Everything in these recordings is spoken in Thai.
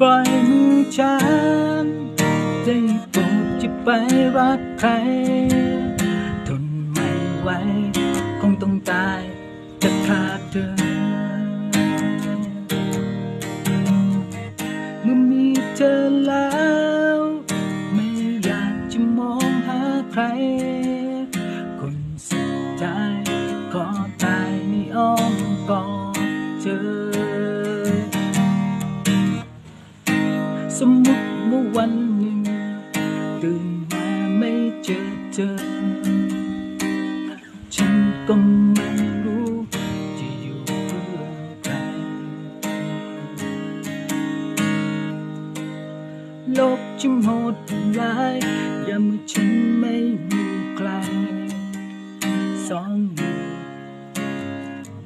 ปล่อยมือฉันได้โปรดจะไปรักใคร ทนไม่ไหวคงต้องตายจะขาดเธอ เมื่อมีเธอแล้ว ไม่อยากจะมองหาใคร คนสุดท้าย ลกจึงโหดร้ายยามเมื่อฉันไม่มีใครสองมือ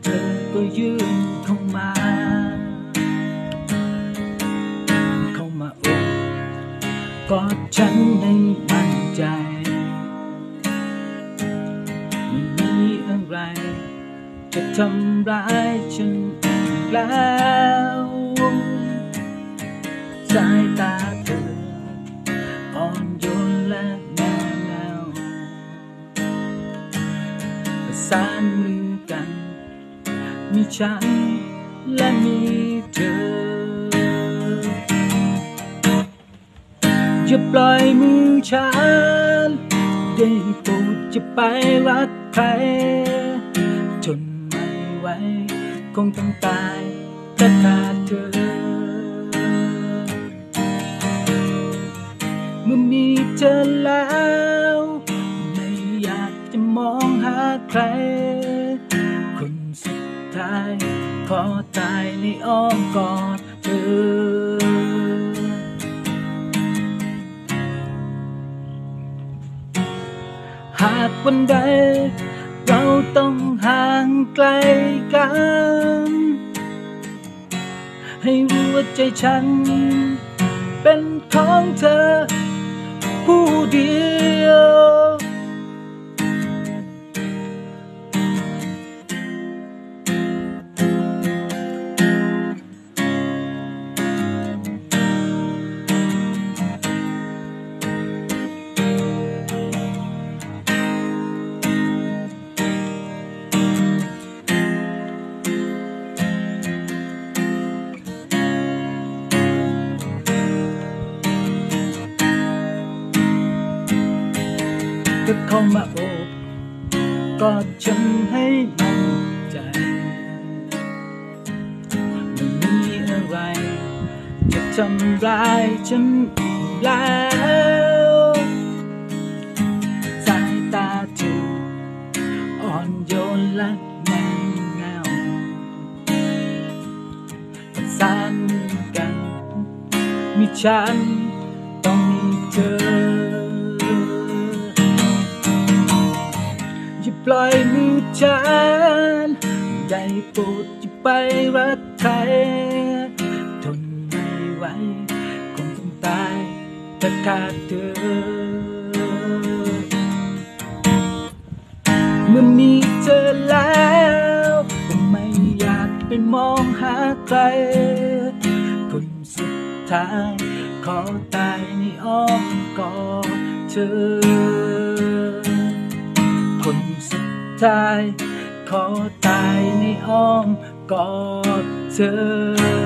เธอก็ยื่นเข้ามา เข้ามาโอบกอดฉันให้มั่นใจไม่มีอะไร จะทำร้ายฉันอีกแล้ว สายตา นยนและแนวแนวประสานมือกัน มีฉันและมีเธอ อย่าปล่อยมือฉัน ได้โปรดจะไปรักใคร จนไม่ไหวคงต้องตายแต่ขาดเธอ ธอแล้ว ไม่อยากจะมองหาใคร คนสุดท้าย ขอตายในอ้อมกอดเธอหากวันใด เราต้องห่างไกลกัน ให้รู้ว่าใจฉัน เป็นของเธอ forgive. เดียวเข้ามาโอบกอดฉันให้มั่นใจไม่มีอะไร จะทำร้ายฉันอีกแล้วสายตาเธออ่อนโยนและแนวแนวประสานมือกันมีฉัน อย่าปล่อยมือฉันได้โปรดอย่าไปรักใครทนไม่ไหวคงต้องตายถ้าขาดเธอ เมื่อมีเธอแล้วก็ไม่อยากไปมองหาใคร คนสุดท้ายขอตายในอ้อมกอดเธอ ทาย ขอตายในอ้อมกอดเธอ